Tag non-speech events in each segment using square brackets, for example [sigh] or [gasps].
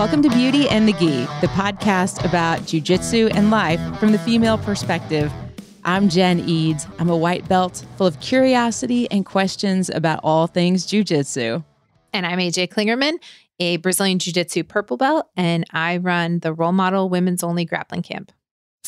Welcome to Beauty and the Gi, the podcast about jujitsu and life from the female perspective. I'm Jen Eads. I'm a white belt full of curiosity and questions about all things jujitsu. And I'm AJ Klingerman, a Brazilian Jiu Jitsu purple belt, and I run the Roll Model Women's Only Grappling Camp.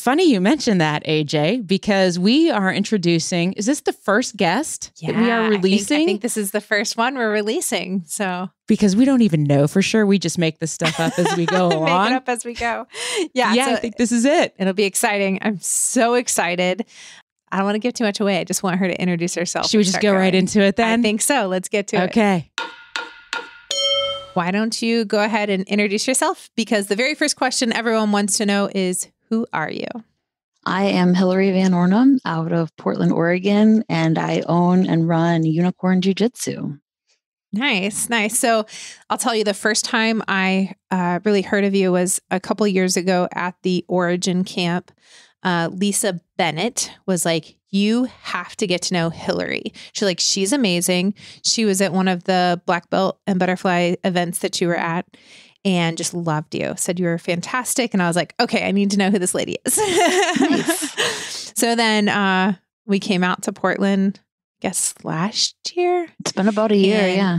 Funny you mentioned that, AJ, because we are introducing. Is this the first guest that we are I think- releasing? I think, this is the first one we're releasing. So because we don't even know for sure. We just make this stuff up as we go [laughs] make it along. up as we go. Yeah, yeah, so I think this is it. it'll be exciting. I'm so excited. I don't want to give too much away. I just want her to introduce herself. Should we just go right into it then? I think so. Let's get to it. okay. Why don't you go ahead and introduce yourself? Because the very first question everyone wants to know is who are you? I am Hillary VanOrnum out of Portland, Oregon, and I own and run Unicorn Jiu Jitsu. Nice, nice. So I'll tell you the first time I uh, really heard of you was a couple years ago at the Origin camp. Uh, Lisa Bennett was like, You have to get to know Hillary. She's like, She's amazing. She was at one of the black belt and butterfly events that you were at and just loved you. Said you were fantastic. And I was like, Okay, I need to know who this lady is. [laughs] so then uh, we came out to Portland, I guess last year. It's been about a year, And- yeah.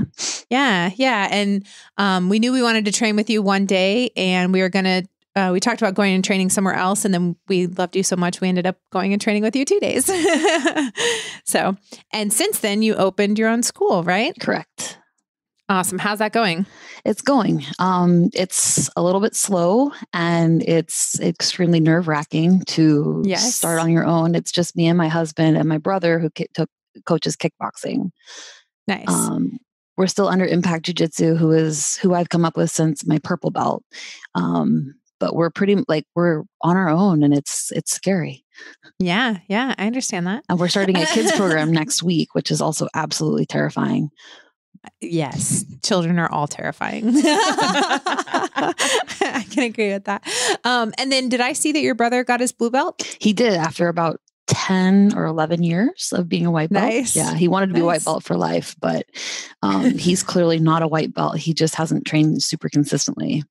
Yeah, yeah. And um, we knew we wanted to train with you one day, and we were going to. Uh, we talked about going and training somewhere else, and then we loved you so much, we ended up going and training with you two days. [laughs] so, and since then, you opened your own school, right? Correct. Awesome. How's that going? It's going. Um, it's a little bit slow and it's extremely nerve wracking to Yes. start on your own. It's just me and my husband and my brother who ki- took coaches kickboxing. Nice. Um, we're still under Impact Jiu Jitsu, who is who I've come up with since my purple belt. Um, but we're pretty like we're on our own, and it's it's scary. yeah, yeah. I understand that. And we're starting a kids [laughs] program next week, which is also absolutely terrifying. Yes, children are all terrifying. [laughs] I can agree with that. Um, and then, did I see that your brother got his blue belt? He did after about 10 or 11 years of being a white belt. Nice. Yeah, he wanted to be a white belt for life, but um, [laughs] he's clearly not a white belt. He just hasn't trained super consistently.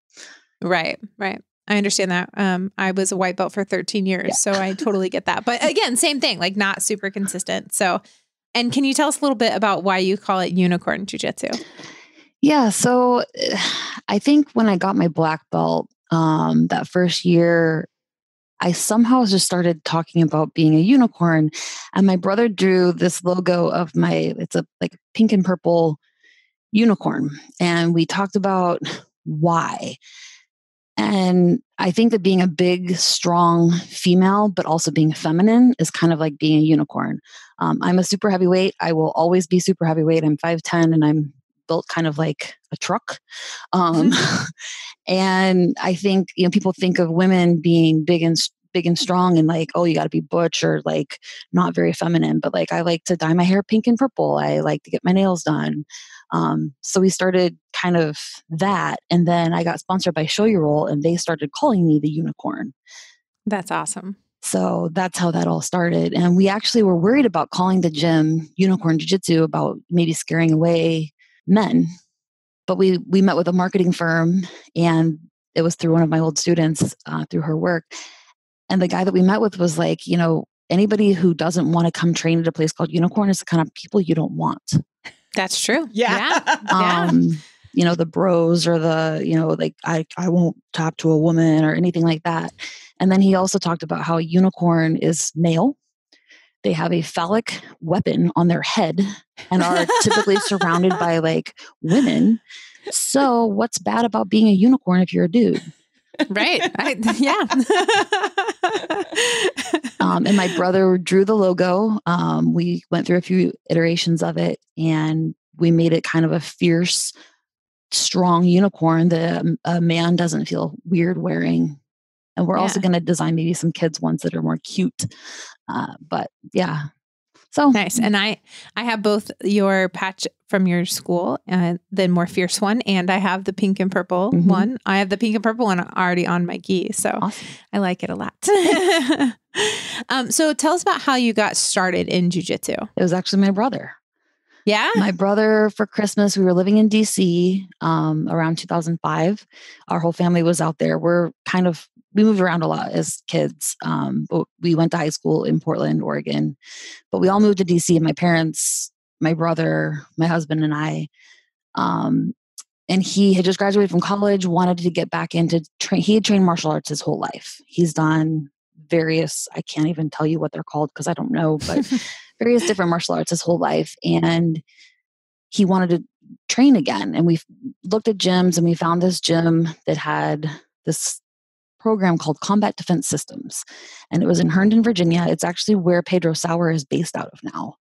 Right, right. I understand that. Um, I was a white belt for 13 years, Yeah. so I totally get that. But again, same thing, like not super consistent. So, and can you tell us a little bit about why you call it unicorn jujitsu? Yeah, so [sighs] I think when I got my black belt um, that first year, I somehow just started talking about being a unicorn, and my brother drew this logo of my it's a like pink and purple unicorn, and we talked about why. And I think that being a big, strong female, but also being feminine is kind of like being a unicorn. Um, I'm a super heavyweight. I will always be super heavyweight. I'm 5'10 and I'm built kind of like a truck. Um, [laughs] [laughs] and I think, you know, people think of women being big and big and strong and like, oh, you got to be butch or like not very feminine. But like, I like to dye my hair pink and purple. I like to get my nails done. Um, so we started kind of that. And then I got sponsored by Shoyoroll and they started calling me the unicorn. That's awesome. So that's how that all started. And we actually were worried about calling the gym Unicorn Jiu Jitsu about maybe scaring away men. But we we met with a marketing firm, and it was through one of my old students uh, through her work. And the guy that we met with was like, you know, anybody who doesn't want to come train at a place called Unicorn is the kind of people you don't want. That's true. Yeah. [laughs] Yeah. Um, you know, the bros or the, you know, like I, I won't talk to a woman or anything like that. And then he also talked about how a unicorn is male. They have a phallic weapon on their head and are typically [laughs] surrounded by like women. So, what's bad about being a unicorn if you're a dude? Right. I, [laughs] yeah. [laughs] Um, and my brother drew the logo. Um, we went through a few iterations of it and we made it kind of a fierce, strong unicorn that um, a man doesn't feel weird wearing. And we're also going to design maybe some kids ones that are more cute. Uh, but yeah. So nice. And I, I have both your patch from your school, uh, the more fierce one, and I have the pink and purple Mhm. one. I have the pink and purple one already on my gi, so awesome. I like it a lot. [laughs] um, so tell us about how you got started in jujitsu. It was actually my brother. Yeah. My brother for Christmas, we were living in DC um, around 2005. Our whole family was out there. We're kind of we moved around a lot as kids. Um, but we went to high school in Portland, Oregon. But we all moved to DC. And my parents, my brother, my husband, and I. Um, and he had just graduated from college, wanted to get back into train. He had trained martial arts his whole life. He's done various. I can't even tell you what they're called because I don't know, but [laughs] various different martial arts his whole life, and he wanted to train again. And we looked at gyms, and we found this gym that had this program called Combat Defense Systems. And it was in Herndon, Virginia. It's actually where Pedro Sauer is based out of now.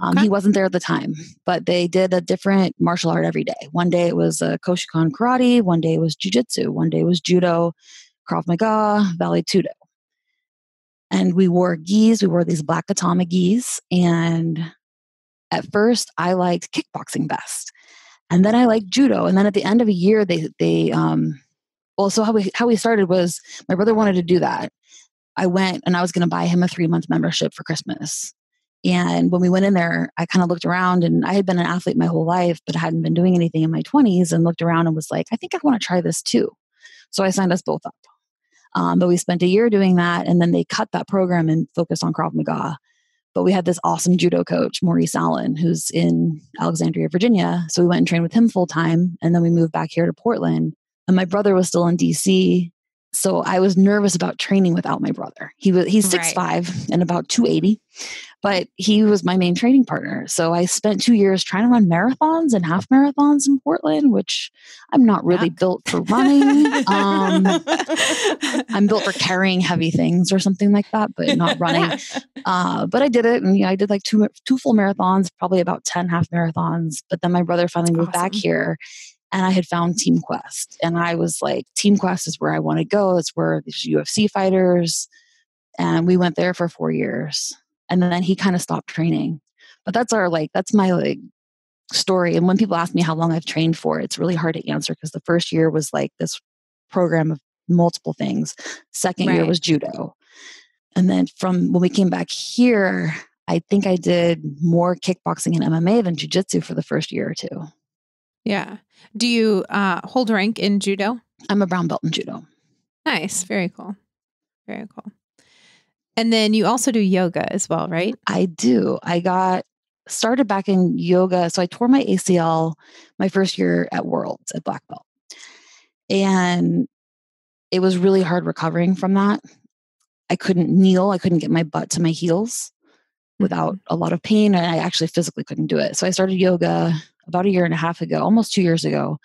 Um, okay. He wasn't there at the time, but they did a different martial art every day. One day it was uh, Koshikan karate, one day it was jujitsu, one day it was judo, Krav Maga, Vale Tudo. And we wore gis, we wore these black katana gis. And at first I liked kickboxing best. And then I liked judo. And then at the end of a year, they, they, um, well, so how we how we started was my brother wanted to do that. I went and I was going to buy him a three month membership for Christmas. And when we went in there, I kind of looked around and I had been an athlete my whole life, but hadn't been doing anything in my 20s and looked around and was like, I think I want to try this too. So I signed us both up. Um, but we spent a year doing that and then they cut that program and focused on Krav Maga. But we had this awesome judo coach, Maurice Allen, who's in Alexandria, Virginia. So we went and trained with him full time. And then we moved back here to Portland and my brother was still in DC. So I was nervous about training without my brother. He was he's six right. five and about 280, but he was my main training partner. So I spent two years trying to run marathons and half marathons in Portland, which I'm not really Yuck. built for running. um, [laughs] I'm built for carrying heavy things or something like that, but not [laughs] running. Uh, but I did it, and yeah, I did like two two full marathons, probably about ten half marathons. But then my brother finally moved awesome. back here, and I had found Team Quest. And I was like, Team Quest is where I want to go. It's where these UFC fighters. And we went there for four years. And then he kind of stopped training. But that's our like, that's my like story. And when people ask me how long I've trained for, it's really hard to answer because the first year was like this program of multiple things. Second right. year was judo. And then from when we came back here, I think I did more kickboxing and MMA than jujitsu for the first year or two. Yeah. Do you uh, hold rank in judo? I'm a brown belt in judo. Nice. Very cool. Very cool. And then you also do yoga as well, right? I do. I got started back in yoga. So I tore my ACL my first year at Worlds at Black Belt. And it was really hard recovering from that. I couldn't kneel, I couldn't get my butt to my heels without mm-hmm. a lot of pain. And I actually physically couldn't do it. So I started yoga about a year and a half ago, almost two years ago.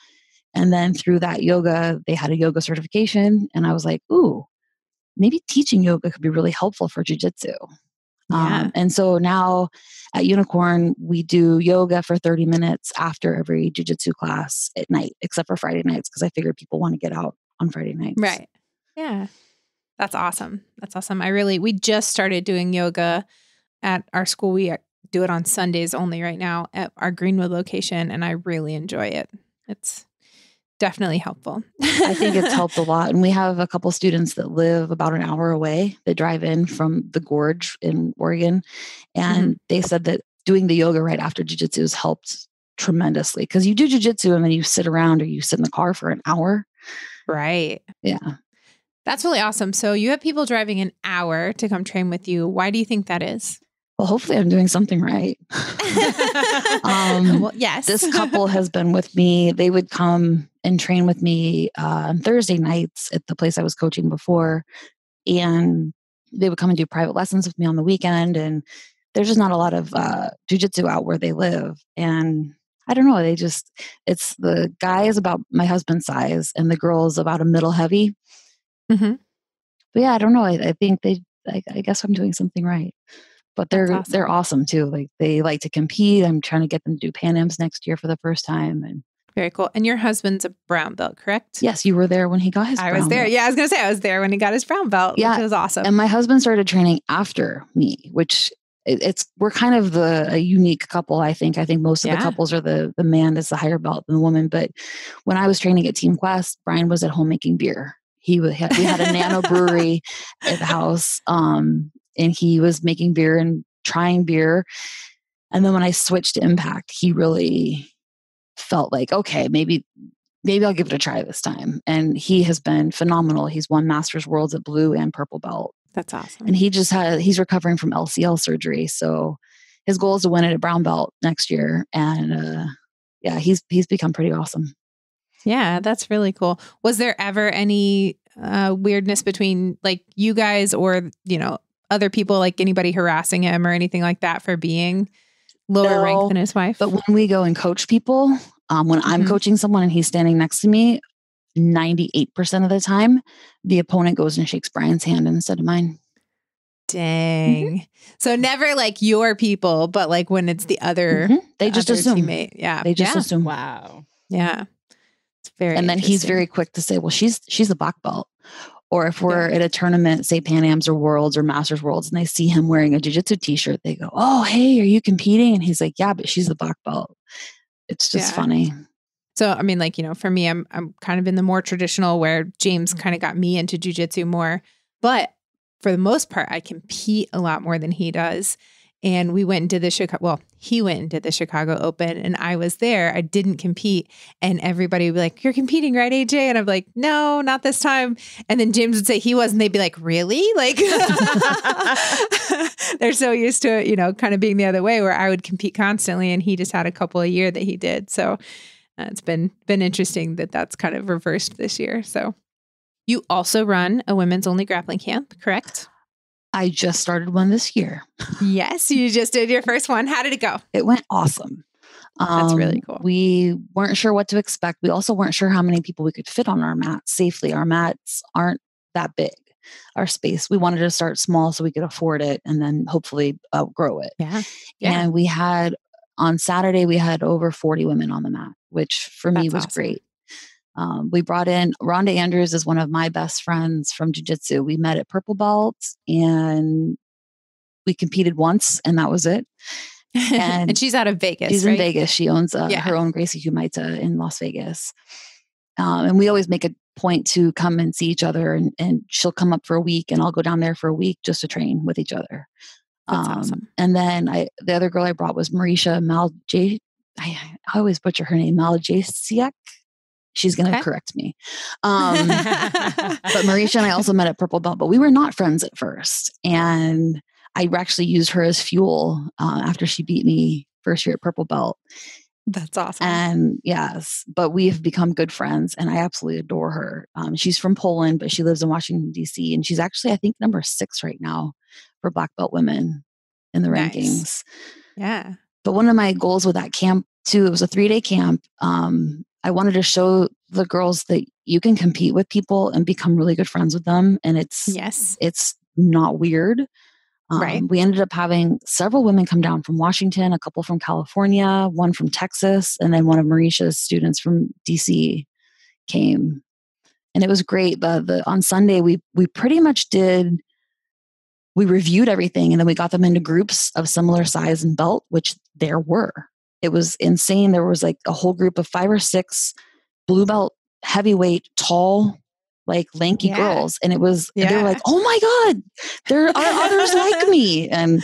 And then through that yoga, they had a yoga certification. And I was like, ooh, maybe teaching yoga could be really helpful for jujitsu. Yeah. Um, and so now at Unicorn, we do yoga for 30 minutes after every jujitsu class at night, except for Friday nights, because I figured people want to get out on Friday nights. Right. Yeah. That's awesome. That's awesome. I really, we just started doing yoga at our school. We do it on Sundays only right now at our Greenwood location, and I really enjoy it. It's definitely helpful. I think it's [laughs] helped a lot. And we have a couple students that live about an hour away that drive in from the gorge in Oregon. And mm-hmm. they said that doing the yoga right after jujitsu has helped tremendously because you do jujitsu and then you sit around or you sit in the car for an hour. Right. Yeah. That's really awesome. So you have people driving an hour to come train with you. Why do you think that is? Well, hopefully I'm doing something right. [laughs] um, well, yes. this [laughs] couple has been with me. They would come and train with me uh, on Thursday nights at the place I was coaching before. And they would come and do private lessons with me on the weekend. And there's just not a lot of uh, jujitsu out where they live. And I don't know. They just, it's the guy is about my husband's size and the girl is about a middle heavy. Mm-hmm. But yeah, I don't know. I, I think they, I, I guess I'm doing something right but they're awesome. they're awesome too. Like they like to compete. I'm trying to get them to do Pan Ams next year for the first time, and very cool. And your husband's a brown belt, correct? Yes, you were there when he got his. I was there. Belt. Yeah, I was gonna say I was there when he got his brown belt. Yeah, which was awesome. And my husband started training after me, which it's we're kind of the a unique couple. I think. I think most of yeah. the couples are the the man that's the higher belt than the woman. But when I was training at Team Quest, Brian was at home making beer. He we had a nano brewery at the house, um, and he was making beer and trying beer. And then when I switched to impact, he really felt like, okay, maybe maybe I'll give it a try this time. And he has been phenomenal. He's won Masters Worlds at blue and purple belt. That's awesome. And he just had he's recovering from LCL surgery. So his goal is to win it at brown belt next year. And uh yeah, he's he's become pretty awesome. Yeah, that's really cool. Was there ever any uh, weirdness between like you guys or you know other people, like anybody harassing him or anything like that for being lower No, ranked than his wife? But when we go and coach people, um, when I'm Mhm. coaching someone and he's standing next to me, 98% of the time, the opponent goes and shakes Brian's hand instead of mine. Dang. So never like your people, but like when it's the other, Mhm. They just other assume. teammate. Yeah. They just yeah. assume. Wow. Yeah. It's very. and then he's very quick to say, "Well, she's she's a black belt." Or if we're at a tournament, say Pan Am's or Worlds or Masters Worlds, and they see him wearing a jiu-jitsu t-shirt, they go, "Oh, hey, are you competing?" And he's like, "Yeah, but she's the black belt." It's just Yeah. funny. So I mean, like you know, for me, I'm I'm kind of in the more traditional where James mm-hmm. kind of got me into jujitsu more, but for the most part, I compete a lot more than he does. And we went and did the Chicago. Well, he went and did the Chicago Open, and I was there. I didn't compete, and everybody would be like, "You're competing, right, AJ?" And I'm like, "No, not this time." And then James would say he was, and they'd be like, "Really?" Like [laughs] they're so used to it, you know, kind of being the other way, where I would compete constantly, and he just had a couple a year that he did. So uh, it's been been interesting that that's kind of reversed this year. So you also run a women's only grappling camp, correct? I just started one this year. yes, you just did your first one. How did it go? It went awesome. That's really Um, cool. We weren't sure what to expect. We also weren't sure how many people we could fit on our mats safely. Our mats aren't that big. Our space. We wanted to start small so we could afford it and then hopefully outgrow it. Yeah. Yeah. And we had on Saturday we had over 40 women on the mat, which for me was awesome. great. Um, we brought in Rhonda Andrews is one of my best friends from Jiu Jitsu. We met at Purple Belt and we competed once and that was it. [laughs] And, And she's out of Vegas. She's right? in Vegas. She owns uh, Yeah. her own Gracie Humaita in Las Vegas. Um, and we always make a point to come and see each other. And, and she'll come up for a week, and I'll go down there for a week just to train with each other. That's awesome. And then I, the other girl I brought was Marysia Mal J. I, I always butcher her name, Maljasiak. She's going to Okay. correct me. Um, [laughs] but Marysia and I also met at Purple Belt, but we were not friends at first. And I actually used her as fuel uh, after she beat me first year at Purple Belt. That's awesome. And yes, but we have become good friends, and I absolutely adore her. Um, she's from Poland, but she lives in Washington D.C. and she's actually, I think, number six right now for black belt women in the Nice. rankings. yeah. But one of my goals with that camp too, it was a three day camp. Um, I wanted to show the girls that you can compete with people and become really good friends with them, and it's Yes. it's not weird. Um, Right. We ended up having several women come down from Washington, a couple from California, one from Texas, and then one of Marysia's students from DC came, and it was great. The, the on Sunday we we pretty much did. We reviewed everything, and then we got them into groups of similar size and belt, which there were. It was insane. There was like a whole group of five or six blue belt, heavyweight, tall, like lanky Yeah. girls, and it was. They Yeah. were like, "Oh my god, there [laughs] are others like me," and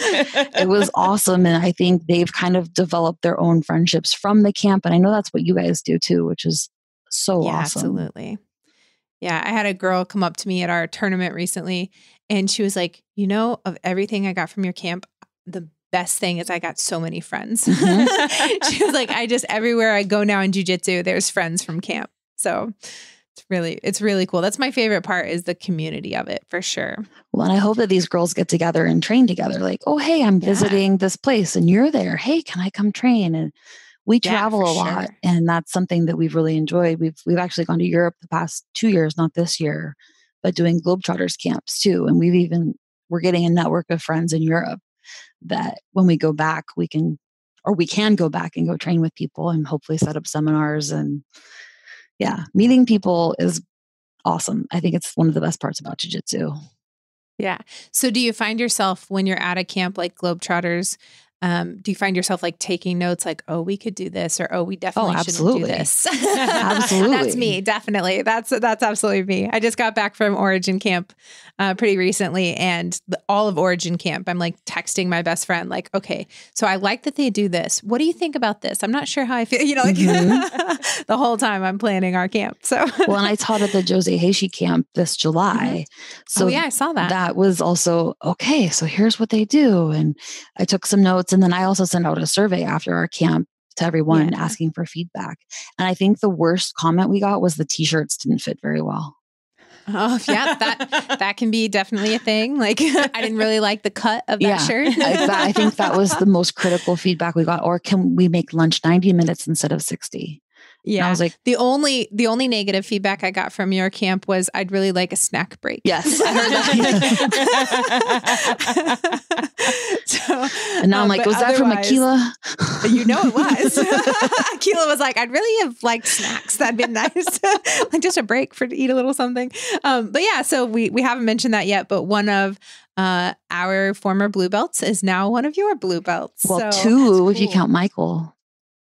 it was awesome. And I think they've kind of developed their own friendships from the camp, and I know that's what you guys do too, which is so yeah, awesome. absolutely. Yeah, I had a girl come up to me at our tournament recently and she was like, "You know, of everything I got from your camp, the best thing is I got so many friends." Mhm. [laughs] she was like, "I just everywhere I go now in jiu-jitsu, there's friends from camp." So, it's really it's really cool. That's my favorite part is the community of it, for sure. Well, and I hope that these girls get together and train together. Like, oh, hey, I'm Yeah. visiting this place and you're there. Hey, can I come train? And we Yeah, travel a lot, sure. and that's something that we've really enjoyed. We've we've actually gone to Europe the past two years, not this year, but doing Globetrotters camps too. And we've even we're getting a network of friends in Europe that when we go back, we can or we can go back and go train with people and hopefully set up seminars and yeah, meeting people is awesome. I think it's one of the best parts about jiu-jitsu. Yeah. So do you find yourself when you're at a camp like Globetrotters, um, do you find yourself like taking notes like, oh, we could do this or oh, we definitely absolutely. shouldn't do this? [laughs] Absolutely. that's me, definitely. That's that's absolutely me. I just got back from Origin Camp uh, pretty recently and the, all of Origin Camp, I'm like texting my best friend, like, okay, so I like that they do this. What do you think about this? I'm not sure how I feel, [laughs] you know, like Mhm. [laughs] the whole time I'm planning our camp. So well, and I taught at the Jose Heishi camp this July. So oh yeah, I saw that. that was also okay. So here's what they do. And I took some notes. And then I also sent out a survey after our camp to everyone Yeah. asking for feedback. And I think the worst comment we got was the t shirts didn't fit very well. Oh yeah, that [laughs] that can be definitely a thing. Like [laughs] I didn't really like the cut of that Yeah. shirt. I, I think that was the [laughs] most critical feedback we got. Or can we make lunch 90 minutes instead of 60? And yeah. I was like, the only the only negative feedback I got from your camp was I'd really like a snack break. yes, [laughs] I heard that. [laughs] [laughs] so, and now I'm um, like, was that from Aquila? You know it was. Keela was like, I'd really have liked snacks. That'd been nice. like just a break for to eat a little something. Um, but yeah, so we we haven't mentioned that yet, but one of uh our former blue belts is now one of your blue belts. Well, So two that's if you count Michael.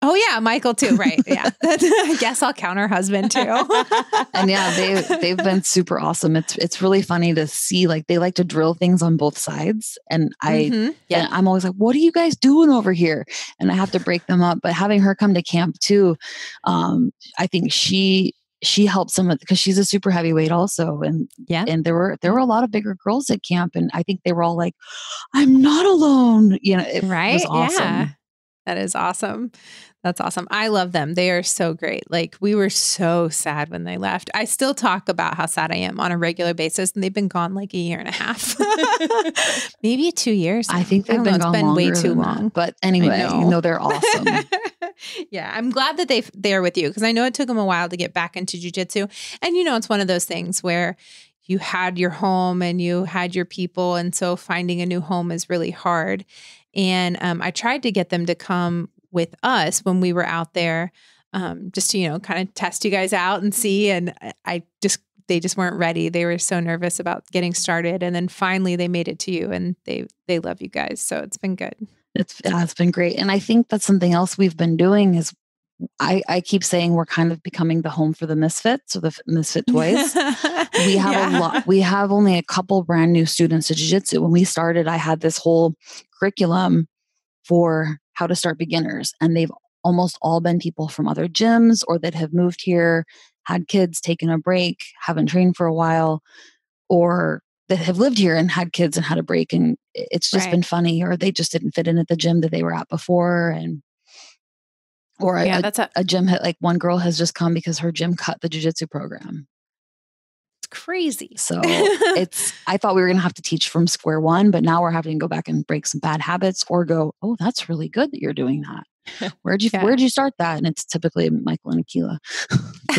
Oh yeah, Michael too, right. [laughs] Yeah. [laughs] I guess I'll count her husband too. [laughs] and yeah, they they've been super awesome. It's it's really funny to see like they like to drill things on both sides, and I Mhm. yeah I'm always like, what are you guys doing over here? And I have to break them up. But having her come to camp too, um, I think she she helped some of because she's a super heavyweight also, and Yeah. and there were there were a lot of bigger girls at camp, and I think they were all like, I'm not alone. You know, it right? was awesome. Yeah. That is awesome. That's awesome. I love them. They are so great. Like we were so sad when they left. I still talk about how sad I am on a regular basis, and they've been gone like a year and a half, [laughs] maybe two years. I think they've don't been know. gone It's been way too than that. long. But anyway, know. you know they're awesome. [laughs] yeah, I'm glad that they they're with you because I know it took them a while to get back into jujitsu, and you know it's one of those things where you had your home and you had your people, and so finding a new home is really hard. And um, I tried to get them to come with us when we were out there, um, just to you know kind of test you guys out and see. And I- I just they just weren't ready. They were so nervous about getting started, and then finally they made it to you, and they they love you guys. So it's been good. It's it's been great, and I think that's something else we've been doing is. I, I keep saying we're kind of becoming the home for the misfits or the misfit toys. [laughs] we have Yeah. a lot. We have only a couple brand new students to jiu-jitsu. When we started, I had this whole curriculum for how to start beginners, and they've almost all been people from other gyms or that have moved here, had kids, taken a break, haven't trained for a while, or that have lived here and had kids and had a break and it's just Right. been funny or they just didn't fit in at the gym that they were at before and or yeah, a, that's a, a gym had like one girl has just come because her gym cut the jiu-jitsu program it's crazy. so [laughs] it's i thought we were going to have to teach from square one but now we're having to go back and break some bad habits or go oh that's really good that you're doing that [laughs] where'd you Yeah. where'd you start that and it's typically michael and akila [laughs]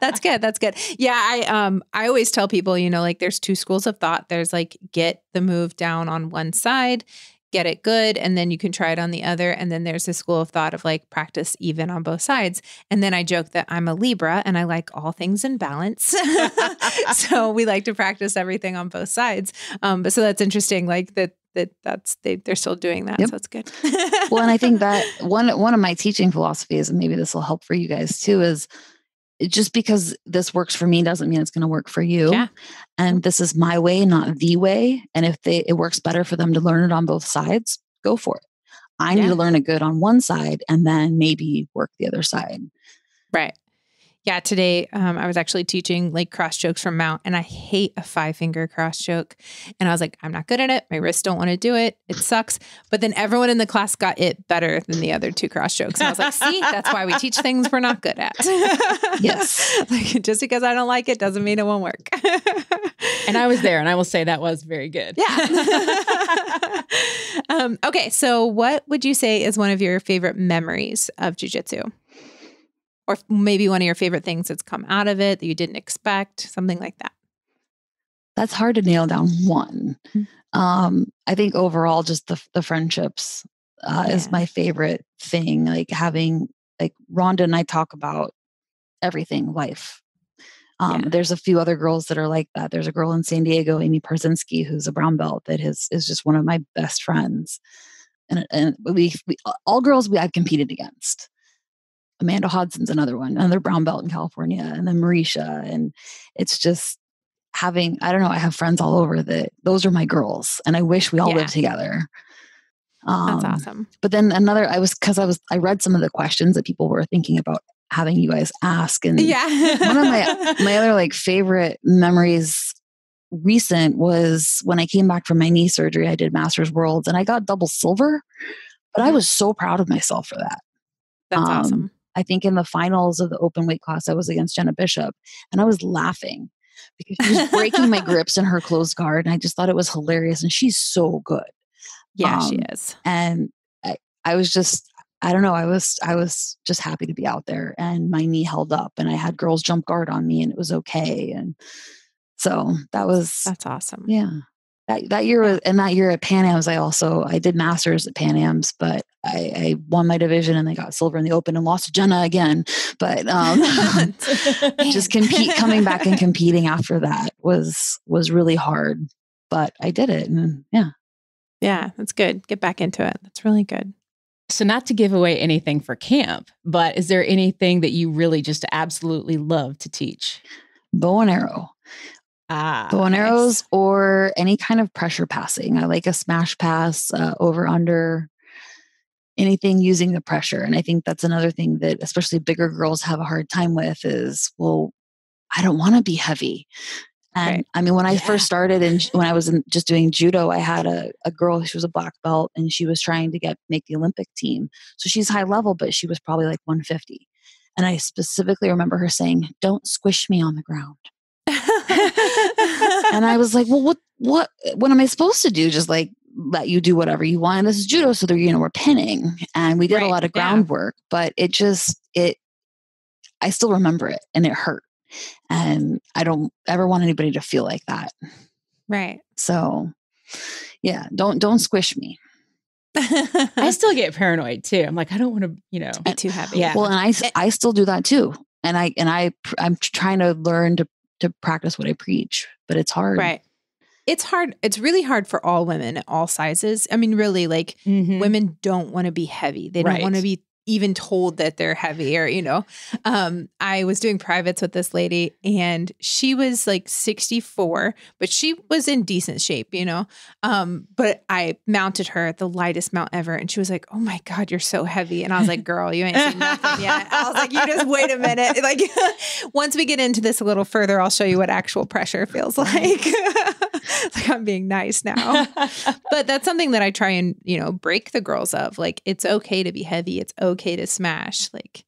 that's good. That's good. Yeah, I um I always tell people, you know, like there's two schools of thought. There's like get the move down on one side, get it good, and then you can try it on the other. And then there's a school of thought of like practice even on both sides. And then I joke that I'm a Libra and I like all things in balance. [laughs] so we like to practice everything on both sides. Um, but so that's interesting, like that that that's they they're still doing that. Yep. So it's good. well and i think that [laughs] one one of my teaching philosophies and maybe this will help for you guys too is just because this works for me doesn't mean it's going to work for you. Yeah. and this is my way not the way. And if they it works better for them to learn it on both sides go for it. I need to learn it good on one side and then maybe work the other side. Right. Yeah, today um, I was actually teaching like cross chokes from Mount, and I hate a five finger cross choke. And I was like, I'm not good at it. My wrists don't want to do it. It sucks. But then everyone in the class got it better than the other two cross chokes. And I was like, see, that's why we teach things we're not good at. [laughs] [laughs] Yes. like just because I don't like it doesn't mean it won't work. [laughs] and I was there, and I will say that was very good. Yeah. um, okay. So, what would you say is one of your favorite memories of jujitsu? Or maybe one of your favorite things that's come out of it that you didn't expect, something like that. that's hard to nail down one Mm. um i think overall just the the friendships uh, is my favorite thing like having like rhonda and i talk about everything life Um, Yeah. There's a few other girls that are like that. There's a girl in San Diego, Amy Przinski, who's a brown belt that is is just one of my best friends. And and we, we all girls we I've competed against. Amanda Hodson's another one, another brown belt in California, and then Marysia. And it's just having, I don't know, I have friends all over that those are my girls. And I wish we all Yeah. lived together. Um, That's awesome. But then another, I was, cause I was, I read some of the questions that people were thinking about having you guys ask. And Yeah. one of my, [laughs] my other like favorite memories recent was when I came back from my knee surgery, I did Masters Worlds and I got double silver, but I was so proud of myself for that. That's um, awesome. I think in the finals of the open weight class, I was against Jenna Bishop and I was laughing because she was breaking my [laughs] grips in her closed guard. And I just thought it was hilarious. And she's so good. Yeah, she um, is. And I, I was just, I don't know, I was, I was just happy to be out there and my knee held up and I had girls jump guard on me and it was okay. And so that was, That's awesome. yeah. That, that year was, and that year at Pan Am's, I also I did masters at Pan Am's, but I, I won my division and they got silver in the open and lost to Jenna again. But um, [laughs] [laughs] just compete coming back and [laughs] competing after that was was really hard. But I did it, and yeah, Yeah, that's good. Get back into it. That's really good. So, not to give away anything for camp, but is there anything that you really just absolutely love to teach? bow and arrow, Ah, bow and nice. arrows, or any kind of pressure passing. I like a smash pass, uh, over under, anything using the pressure. And I think that's another thing that especially bigger girls have a hard time with is, well, I don't want to be heavy. And Right. I mean, when I Yeah. first started and when I was in, just doing judo, I had a, a girl, she was a black belt and she was trying to get, make the Olympic team. So she's high level, but she was probably like 150. And I specifically remember her saying, don't squish me on the ground. [laughs] And I was like, well, what, what, what am I supposed to do? Just like let you do whatever you want. And this is judo. So they're, you know, we're pinning and we did Right, a lot of yeah. groundwork, but it just, it, I still remember it and it hurt. And I don't ever want anybody to feel like that. right. So yeah, don't, don't squish me. I still get paranoid too. I'm like, I don't want to, you know. be too happy. Yeah. Well, and I, s- Eh I still do that too. And I, and I, I'm trying to learn to, to practice what I preach, but it's hard. Right. It's hard. It's really hard for all women at all sizes. I mean, really, like Mhm. women don't want to be heavy. They don't want to be even told that they're heavy or, you know. Um, I was doing privates with this lady and she was like 64, but she was in decent shape, you know. Um, but I mounted her at the lightest mount ever and she was like, Oh my God, you're so heavy. And I was like, Girl, you ain't seen nothing yet. I was like, You just wait a minute. [laughs] Like [laughs] once we get into this a little further, I'll show you what actual pressure feels [laughs] like. [laughs] like I'm being nice now [laughs] but that's something that I try and, you know, break the girls of. Like, it's okay to be heavy. It's okay to smash. Like,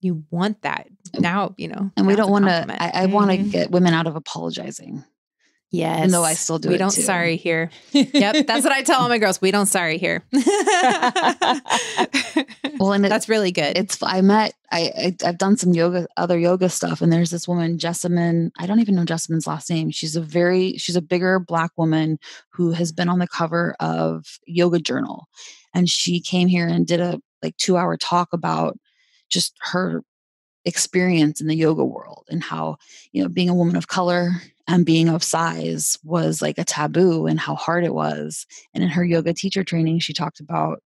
you want that now, you know. And we don't want to. I, I want to get women out of apologizing. Yes. even though I still do We don't too. sorry here. Yep. That's what I tell all my girls. We don't sorry here. [laughs] Well, and it, that's really good. it's I met I, I I've done some yoga other yoga stuff and there's this woman Jessamyn I don't even know Jessamyn's last name she's a very she's a bigger black woman who has been on the cover of Yoga Journal and she came here and did a like 2 hour talk about just her experience in the yoga world and how you know being a woman of color and being of size was like a taboo and how hard it was and in her yoga teacher training she talked about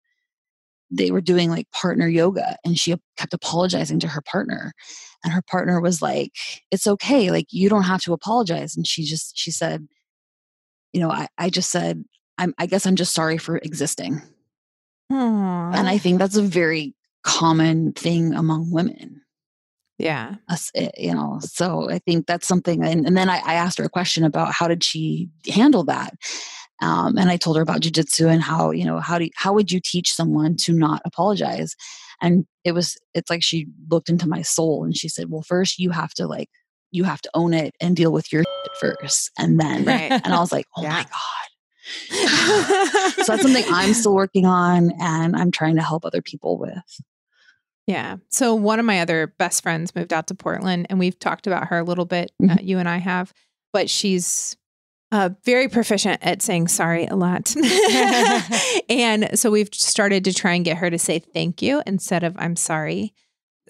they were doing like partner yoga and she kept apologizing to her partner and her partner was like it's okay like you don't have to apologize and she just she said you know i, I just said I'm, i guess i'm just sorry for existing Aw. and i think that's a very common thing among women yeah. us eh, you know so i think that's something and, and then I, I asked her a question about how did she handle that um, and i told her about jujitsu and how you know how do you, how would you teach someone to not apologize and it was it's like she looked into my soul and she said well first you have to like you have to own it and deal with your shit first and then Right. and i was like oh Yeah. my god [laughs] so that's something i'm still working on and i'm trying to help other people with Yeah. So one of my other best friends moved out to Portland, and we've talked about her a little bit. Mhm. Uh, you and I have, but she's uh, very proficient at saying sorry a lot. [laughs] [laughs] and so we've started to try and get her to say thank you instead of I'm sorry.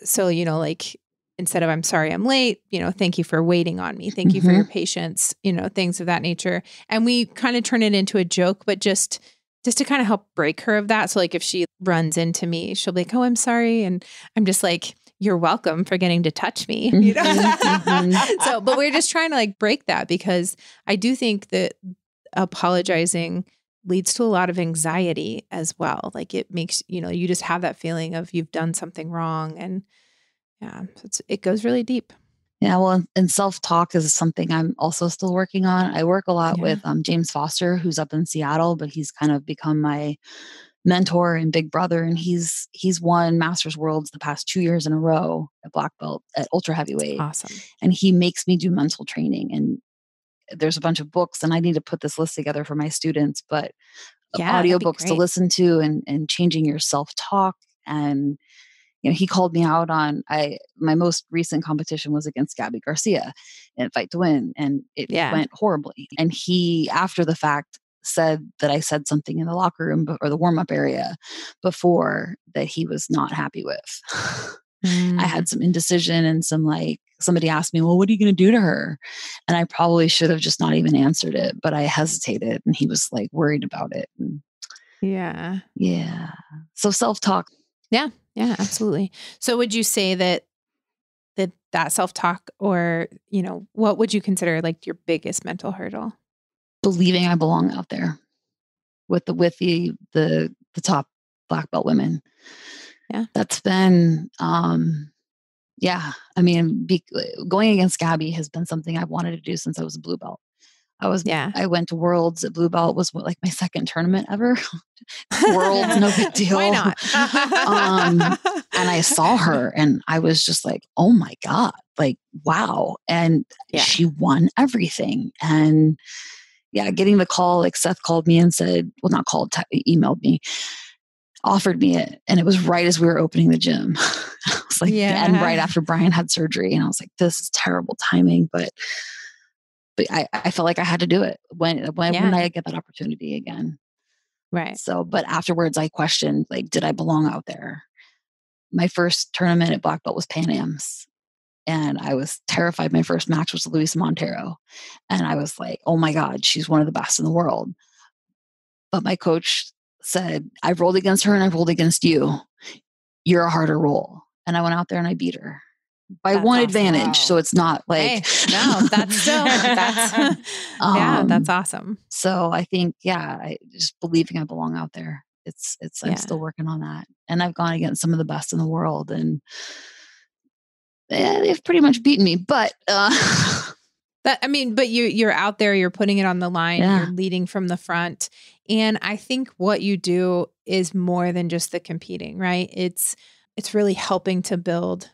So, you know, like instead of I'm sorry I'm late, you know, thank you for waiting on me. Thank you for your patience, you know, things of that nature. And we kind of turn it into a joke, but just just to kind of help break her of that. So like if she runs into me, she'll be like, "Oh, I'm sorry." And I'm just like, "You're welcome for getting to touch me." You know? Mhm. [laughs] so, but we're just trying to like break that because I do think that apologizing leads to a lot of anxiety as well. Like it makes, you know, you just have that feeling of you've done something wrong and yeah, so it goes really deep. Yeah, well, and self talk is something I'm also still working on. I work a lot Yeah. with um, James Foster, who's up in Seattle, but he's kind of become my mentor and big brother, and he's he's won Masters Worlds the past two years in a row at black belt at ultra heavyweight, Awesome. and he makes me do mental training. And there's a bunch of books, and I need to put this list together for my students, but Yeah, audiobooks to listen to, and and changing your self talk and you know, he called me out on I my most recent competition was against Gabby Garcia in Fight to Win, and it Yeah. went horribly. And he, after the fact, said that I said something in the locker room or the warm up area before that he was not happy with. [laughs] I Mm. had some indecision and some like somebody asked me, "Well, what are you going to do to her?" And I probably should have just not even answered it, but I hesitated, and he was like worried about it. And Yeah. yeah, so self talk. Yeah, absolutely. So would you say that that that self-talk or, you know, what would you consider like your biggest mental hurdle? believing I belong out there with the with the the the top black belt women. Yeah. That's been um yeah, I mean be, going against Gabby has been something I've wanted to do since I was a blue belt. I was Yeah. I went to Worlds at blue belt was what, like my second tournament ever. [laughs] Worlds, no big [laughs] deal. Why not? Um, and I saw her and I was just like, "Oh my god, like wow." And Yeah. she won everything. And yeah, getting the call, like Seth called me and said, well, not called, te- emailed me, offered me it. And it was right as we were opening the gym. [laughs] I was like, yeah. and right after Brian had surgery. And I was like, this is terrible timing. But but I, I felt like I had to do it when when, when I get that opportunity again. right. So, but afterwards, I questioned, like, did I belong out there? My first tournament at Black Belt was Pan Am's. And I was terrified. My first match was Luiza Monteiro. And I was like, oh my God, she's one of the best in the world. But my coach said, I've rolled against her and I've rolled against you. You're a harder roll. And I went out there and I beat her by That's one awesome. advantage. Wow. So it's not like, Hey, no, that's still [laughs] that's [laughs] yeah, that's Um, awesome. so I think, yeah, I, just believing I belong out there. It's, it's, I'm still working on that. And I've gone against some of the best in the world and eh, they've pretty much beaten me, but, uh, [laughs] That I mean, but you you're out there, you're putting it on the line, Yeah. you're leading from the front. And I think what you do is more than just the competing, right? It's it's really helping to build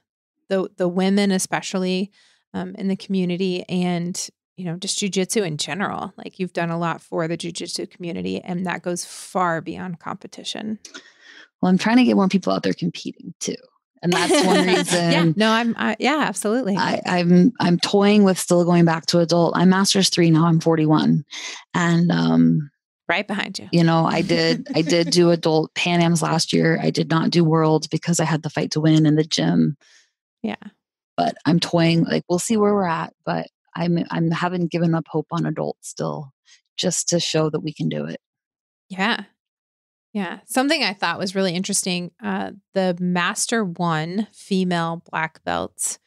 the the women especially um, in the community and you know just jujitsu in general. Like you've done a lot for the jujitsu community, and that goes far beyond competition. well, I'm trying to get more people out there competing too. And that's one [laughs] reason yeah, no, I'm I, yeah, absolutely. I, I'm I'm toying with still going back to adult. I'm masters three now. I'm 41, and um, right behind you. you know, I did I [laughs] did do adult Pan Am's last year. I did not do worlds because I had the fight to win in the gym. Yeah. But I'm toying. Like we'll see where we're at. But I'm I'm haven't given up hope on adults still, just to show that we can do it. Yeah. Yeah. Something I thought was really interesting uh, the Master One female black belts,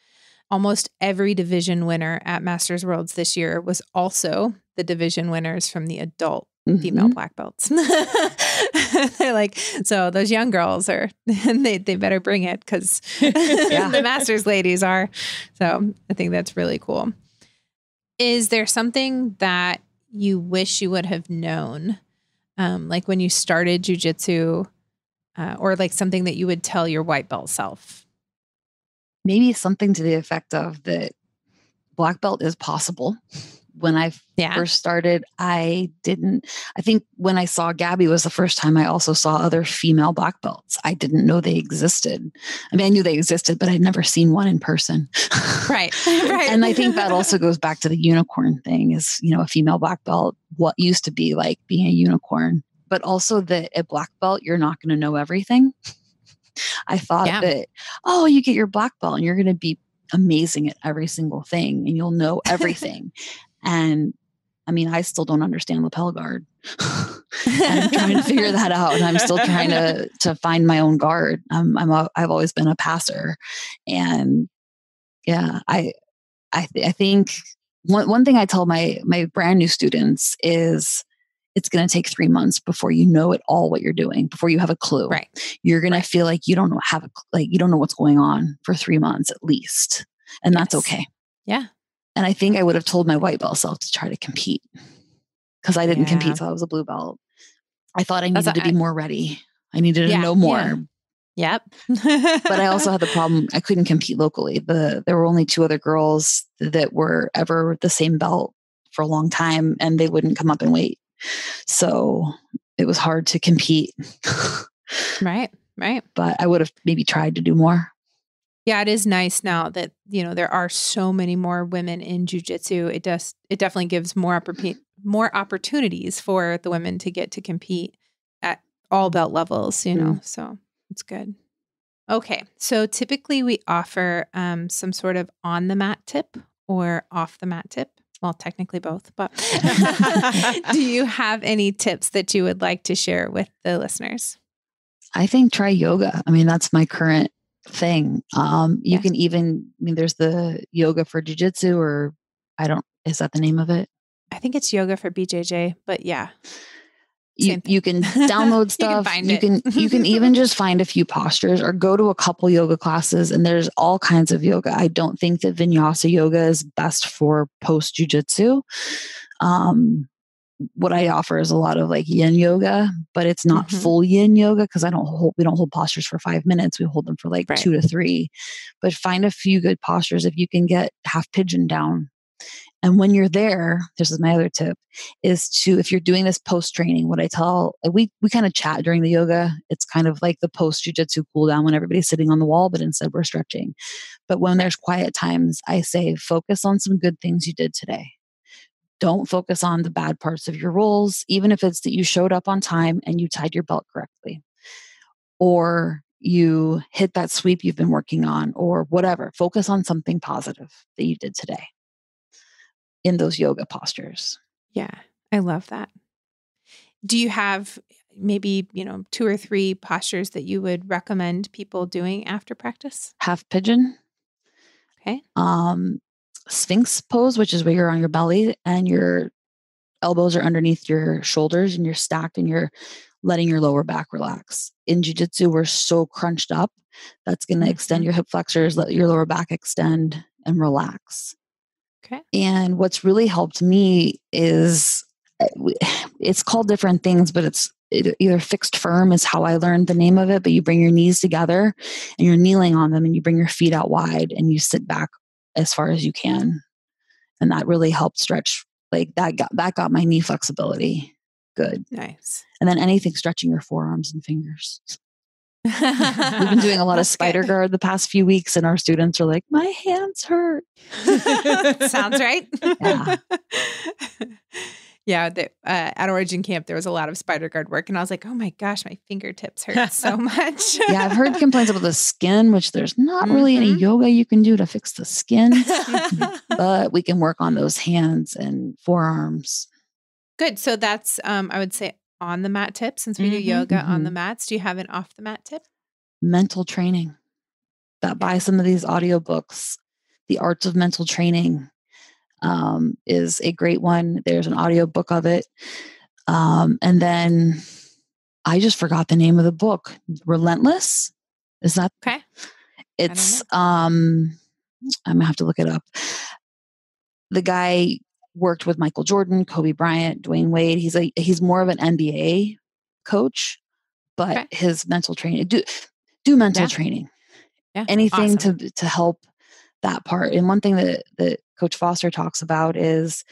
almost every division winner at Masters Worlds this year was also the division winners from the adult female Mhm. black belts. [laughs] They're like, so those young girls are, [laughs] they, they better bring it because [laughs] the Masters ladies are. So I think that's really cool. Is there something that you wish you would have known, um, like when you started jujitsu, uh, or like something that you would tell your white belt self? Maybe something to the effect of that black belt is possible. When I Yeah. first started, I didn't. I think when I saw Gabby was the first time I also saw other female black belts. I didn't know they existed. I mean, I knew they existed, but I'd never seen one in person. [laughs] Right. [laughs] right. and I think that also [laughs] goes back to the unicorn thing is, you know, a female black belt, what used to be like being a unicorn, but also that at black belt, you're not going to know everything. I thought Yeah. that, oh, you get your black belt and you're going to be amazing at every single thing and you'll know everything. And I mean, I still don't understand lapel guard. [laughs] I'm trying to figure that [laughs] out, and I'm still trying to [laughs] to find my own guard. I'm I'm a, I've always been a passer, and yeah, I I th- I think one one thing I tell my my brand new students is it's going to take three months before you know it all what you're doing before you have a clue right you're going Right. to feel like you don't know have a, like you don't know what's going on for three months at least and that's okay Yeah. And i think i would have told my white belt self to try to compete because i didn't Yeah. compete till i was a blue belt i thought i needed to be more ready i needed Yeah, to know more yeah. Yep. but I also had the problem I couldn't compete locally. The there were only two other girls that were ever the same belt for a long time and they wouldn't come up and wait. So it was hard to compete. right. Right. but I would have maybe tried to do more. Yeah, it is nice now that you know there are so many more women in jujitsu. It does it definitely gives more more opportunities for the women to get to compete at all belt levels. You know, so it's good. Okay, so typically we offer um, some sort of on the mat tip or off the mat tip. Well, technically both, but [laughs] do you have any tips that you would like to share with the listeners? I think try yoga. I mean, that's my current thing. Um, you can even, I mean, there's the yoga for jujitsu, or I don't, is that the name of it? I think it's yoga for BJJ, but yeah, You, you can [laughs] download You can stuff. you can you can even just find a few postures or go to a couple yoga classes and there's all kinds of yoga. I don't think that vinyasa yoga is best for post jujitsu. Um, what I offer is a lot of like yin yoga, but it's not Mhm. full yin yoga because I don't hold we don't hold postures for five minutes. We hold them for like Right. two to three. But find a few good postures if you can get half pigeon down. And when you're there, this is my other tip, is to if you're doing this post training, what I tell we we kind of chat during the yoga. It's kind of like the post jujitsu cool down when everybody's sitting on the wall, but instead we're stretching. But when there's quiet times, I say focus on some good things you did today don't focus on the bad parts of your rolls, even if it's that you showed up on time and you tied your belt correctly, or you hit that sweep you've been working on, or whatever. Focus on something positive that you did today in those yoga postures. Yeah, I love that. Do you have maybe, you know, two or three postures that you would recommend people doing after practice? Half pigeon, Okay. um, sphinx pose, which is where you're on your belly and your elbows are underneath your shoulders and you're stacked and you're letting your lower back relax. In jiu-jitsu, we're so crunched up that's going to extend Mhm. your hip flexors, let your lower back extend and relax. Okay. And what's really helped me is uh, [sighs] it's called different things, but it's either fixed firm is how I learned the name of it, but you bring your knees together and you're kneeling on them and you bring your feet out wide and you sit back as far as you can. And that really helped stretch like that got that got my knee flexibility good. Nice. And then anything stretching your forearms and fingers. We've been doing a [laughs] lot of spider good. guard the past few weeks and our students are like, my hands hurt. [laughs] Sounds right. Yeah. [laughs] yeah. The, uh, at Origin Camp, there was a lot of spider guard work, and I was like, oh my gosh, my fingertips hurt so [laughs] much. Yeah, I've heard complaints about the skin, which there's not really any Mhm. yoga you can do to fix the skin, [laughs] but we can work on those hands and forearms. Good. So that's, um, I would say, on the mat tip. Since we do Mhm, yoga on the mhm. mats, do you have an off the mat tip? Mental training. That buy some of these audiobooks. The Arts of Mental Training um, is a great one. There's an audiobook of it. Um, and then I just forgot the name of the book. Relentless. Is that Okay. It's um I'm gonna have to look it up. The guy worked with Michael Jordan, Kobe Bryant, Dwyane Wade. He's a he's more of an NBA coach, but Okay. his mental training do do mental Yeah. training. Yeah. Anything awesome. to to help that part. And one thing that that Coach Foster talks about is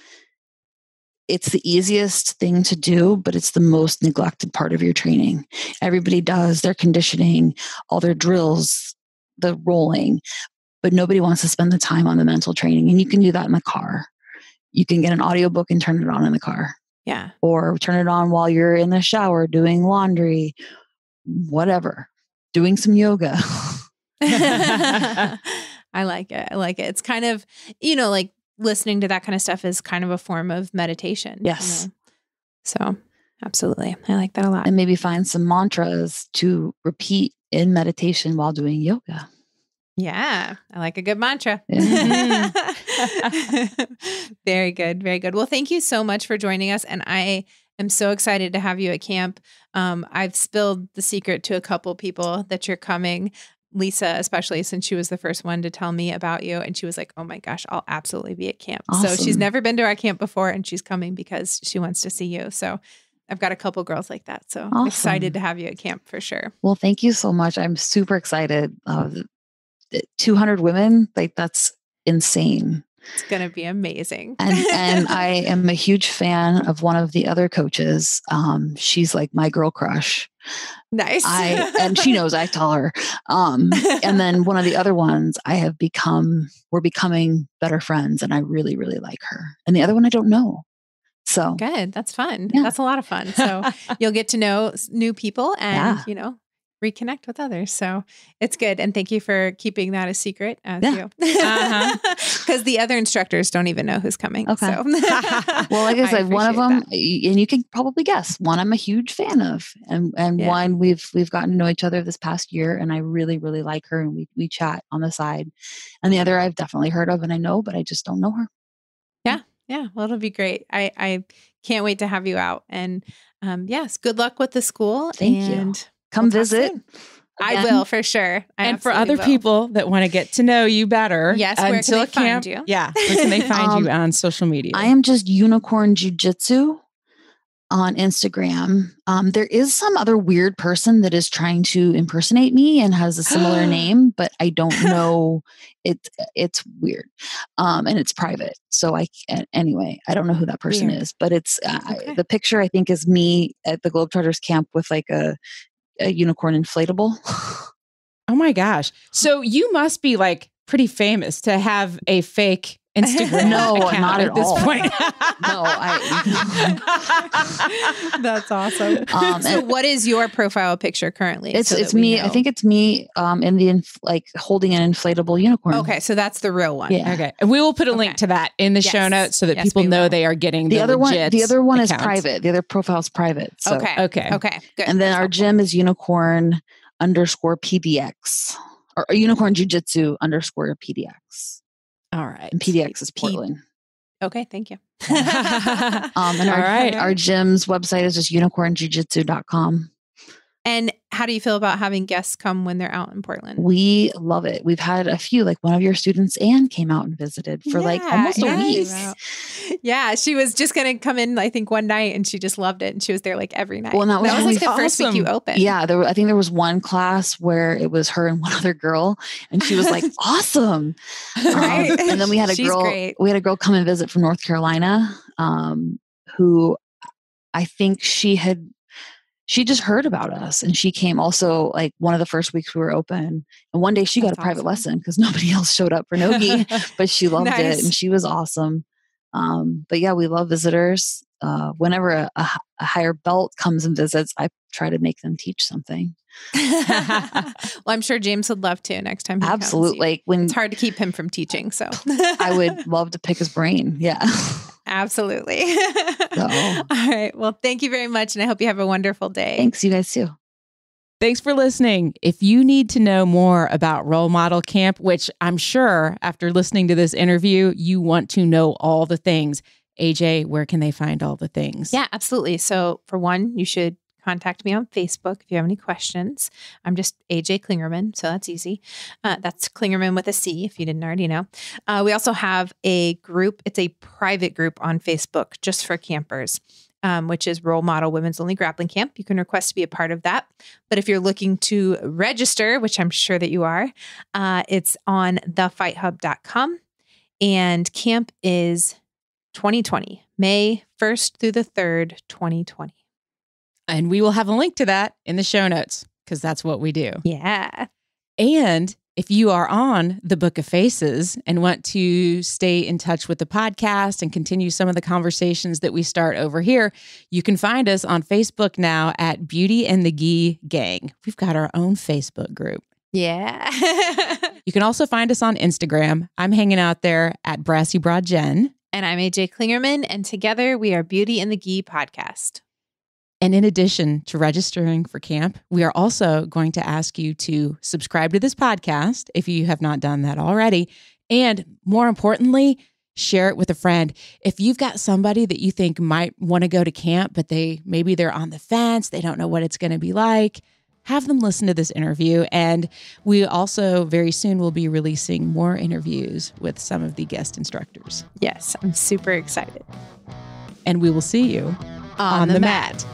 it's the easiest thing to do, but it's the most neglected part of your training. Everybody does their conditioning, all their drills, the rolling, but nobody wants to spend the time on the mental training. And you can do that in the car. You can get an audiobook and turn it on in the car, Yeah. or turn it on while you're in the shower doing laundry, whatever, doing some yoga. [laughs] [laughs] [laughs] I like it. I like it. It's kind of, you know, like listening to that kind of stuff is kind of a form of meditation. you Yes. know? So, absolutely. I like that a lot. And maybe find some mantras to repeat in meditation while doing yoga. Yeah, I like a good mantra. Yeah. [laughs] very good. Very good. Well, thank you so much for joining us. And I am so excited to have you at camp. Um, I've spilled the secret to a couple people that you're coming. Lisa, especially since she was the first one to tell me about you. And she was like, oh my gosh, I'll absolutely be at camp. So she's never been to our camp before and she's coming because she wants to see you. So I've got a couple girls like that. So I'm excited to have you at camp for sure. Well, thank you so much. I'm super excited. Uh, 200 women, like that's insane. It's going to be amazing. And and [laughs] I am a huge fan of one of the other coaches. Um, she's like my girl crush. nice. I and she knows I tell her. Um, and then one of the other ones I have become we're becoming better friends and I really really like her. And the other one I don't know. So Good. That's fun. Yeah. That's a lot of fun. So [laughs] you'll get to know new people and, Yeah. you know, reconnect with others. So it's good. And thank you for keeping that a secret as Yeah. you. [laughs] Because the other instructors don't even know who's coming. Okay. So. [laughs] well, like [laughs] I said, one of them, that. and you can probably guess, one I'm a huge fan of, and and Yeah. one we've we've gotten to know each other this past year, and I really really like her, and we we chat on the side, and the other I've definitely heard of and I know, but I just don't know her. Yeah. Yeah. Well, it'll be great. I, I can't wait to have you out. And um, yes, good luck with the school. Thank you. And Come we'll visit. I again. will for sure. I and for other will. people that want to get to know you better, Yes, where can until they find camp, you? Yeah, where can they [laughs] find you Um, on social media? I am just Unicorn Jiu-Jitsu on Instagram. Um, there is some other weird person that is trying to impersonate me and has a similar [gasps] name, but I don't know. It's it's weird, um, and it's private. So I anyway. I don't know who that person Weird. is, but it's uh, I- the picture. I think is me at the Globetrotters camp with like a, a unicorn inflatable. [laughs] oh my gosh! So you must be like pretty famous to have a fake Instagram. No, account not at this all. point. [laughs] No, I- [laughs] That's awesome. Um, so, what is your profile picture currently? It's so it's me. I think it's me um, in the inf- like holding an inflatable unicorn. Okay, so that's the real one. Yeah. okay, and we will put a link Okay. to that in the show notes so that Yes, people know will. they are getting the, The other one, the other one is private. The other profile is private. So, Okay. Okay. Okay. Good. and then That's our helpful. gym is unicorn underscore PDX or, or unicorn jujitsu underscore PDX. All right. And PDX is P- Portland. Okay. Thank you. [laughs] Um, and All our, right. our gym's website is just unicornjiujitsu.com. And how do you feel about having guests come when they're out in Portland? We love it. We've had a few, like one of your students, Anne, came out and visited for like Yeah, almost a week. Yeah, she was just going to come in, I think, one night, and she just loved it, and she was there like every night. Well, and that was was like really the first week you opened. Yeah, there. I think there was one class where it was her and [laughs] one other girl, and she was like, [laughs] "Awesome!" Um, Right. and then we had a [laughs] She's girl. great. We had a girl come and visit from North Carolina, um, who I think she had. She just heard about us, and she came also like one of the first weeks we were open. And one day she got That's a private lesson because nobody [laughs] else showed up for Nogi, [laughs] but she loved it and she was awesome. Um, but yeah, we love visitors. Uh, whenever a higher belt comes and visits, I try to make them teach something. [laughs] well, I'm sure James would love to next time. He. Absolutely. Like when It's hard to keep him from teaching. So I would [laughs] love to pick his brain. Yeah. Absolutely. So- [laughs] All right. Well, thank you very much. And I hope you have a wonderful day. Thanks, you guys too. Thanks for listening. If you need to know more about Roll Model Camp, which I'm sure after listening to this interview, you want to know all the things, AJ, where can they find all the things? Yeah, absolutely. So, for one, you should contact me on Facebook if you have any questions. I'm just AJ Clingerman, so that's easy. Uh, that's Clingerman with a C, if you didn't already know. Uh, we also have a group, it's a private group on Facebook just for campers. Um, which is Roll Model Women's Only Grappling Camp. You can request to be a part of that. But if you're looking to register, which I'm sure that you are, uh, it's on thefighthub.com. And camp is 2020, May 1st through the 3rd, 2020. And we will have a link to that in the show notes because that's what we do. Yeah. And if you are on the Book of Faces and want to stay in touch with the podcast and continue some of the conversations that we start over here, you can find us on Facebook now at Beauty and the Gi Gang. We've got our own Facebook group. Yeah. [laughs] You can also find us on Instagram. I'm hanging out there at Brassy Broad Jen. and I'm AJ Clingerman, and together we are Beauty and the Gi podcast. And in addition to registering for camp, we are also going to ask you to subscribe to this podcast if you have not done that already. And more importantly, share it with a friend. If you've got somebody that you think might want to go to camp, but they maybe they're on the fence, they don't know what it's going to be like, have them listen to this interview. And we also very soon will be releasing more interviews with some of the guest instructors. Yes, I'm super excited. And we will see you on, the mat.